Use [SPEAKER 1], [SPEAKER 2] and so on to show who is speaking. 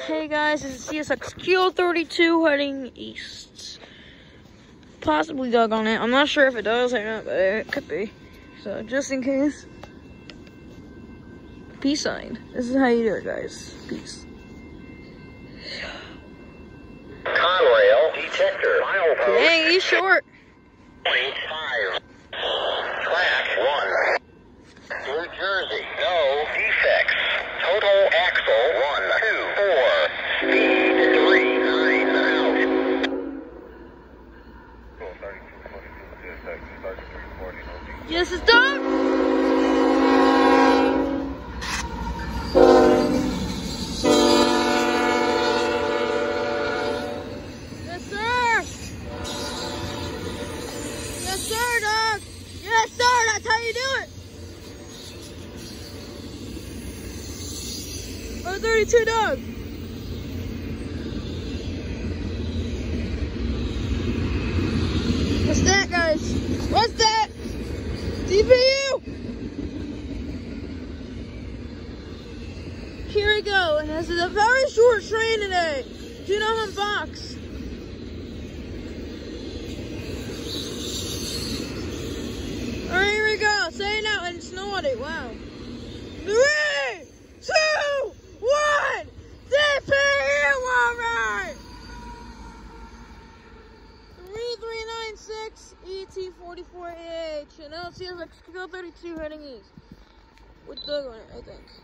[SPEAKER 1] Hey guys, this is CSX Kilo 32 heading east. Possibly Doug on it. I'm not sure if it does or not, but it could be. So just in case. Peace sign. This is how you do it, guys. Peace.
[SPEAKER 2] Conrail detector.
[SPEAKER 1] Dang, he's short.
[SPEAKER 2] Point five. Track one. New Jersey. No defects. Total axle one, two, four. Speed three, nine out.
[SPEAKER 1] Yes, it's done. Yes, sir. Yes, sir, Doug. Yes, sir. That's how you do it. Oh, 32, Doug. What's that, guys? What's that? DPU! Here we go, and this is a very short train today. Do not on box. Alright, here we go. Say it out, and it's naughty. Wow. Three, two, one. DPU, alright! 3396 ET44AH, and LCS X 32 heading east. With Doug on it, I think.